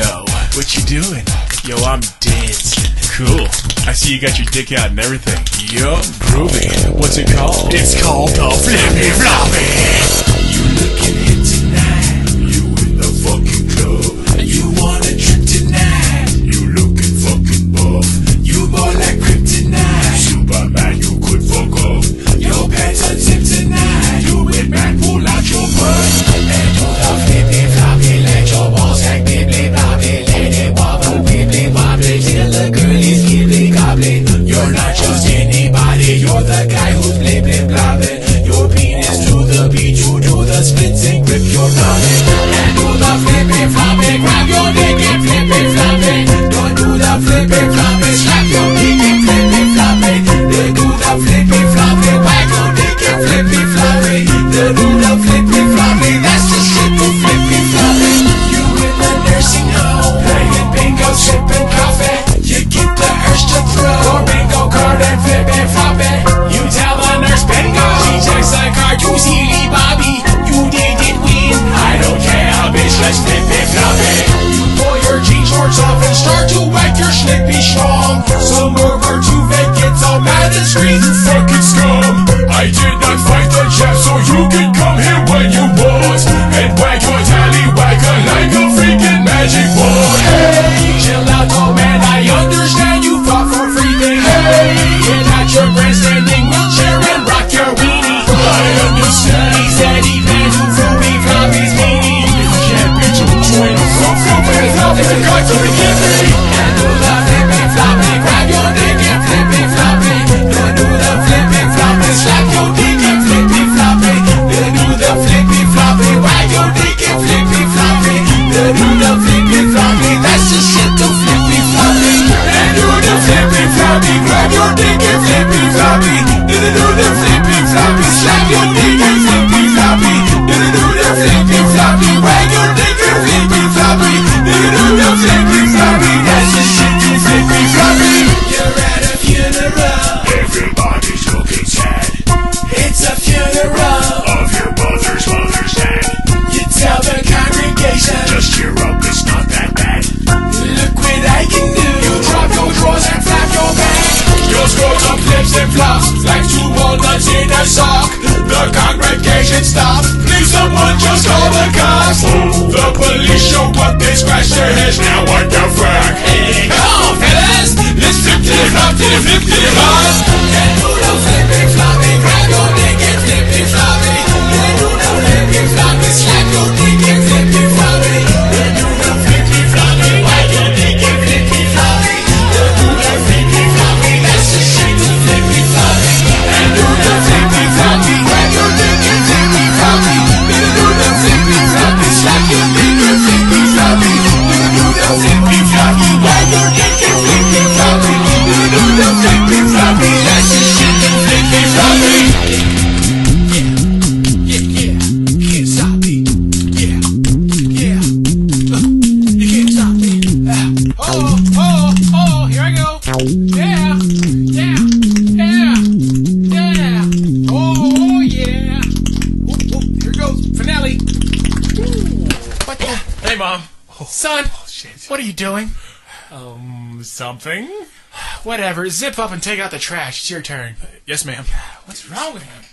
Yo, what you doing? Yo, I'm dancing. Cool. I see you got your dick out and everything. Yup, groovy. What's it called? It's called the Flippy Floppy. The girl is gibbly gobbly. You're not just anybody. You're the guy who's blibbly blobbing. Your penis to the beat. You do the splits and grip your noggin. And do the flippy floppy. Your grandstanding Your dick and flippy floppy. Then do the flippy floppy. Wag your dick and flippy floppy. Then do the flippy floppy. That's the shit to flippy floppy. You're at a funeral. Everybody's looking sad. It's a funeral of your mother's mother's dad. You tell the congregation, just cheer up, it's not that bad. Look what I can do. You drop your drawers and flap your back. Your scrotum flips and flops like two walnuts in a sock. The congregation stops. Please, someone just call the cops. The police show up, they scratch their heads. Now what the fuck? Hey, come on, fellas. Let's flip to the flop, to the flip to the flop. Son, Shit. what are you doing? Um, something? Whatever. Zip up and take out the trash. It's your turn. Yes, ma'am. What's wrong with him?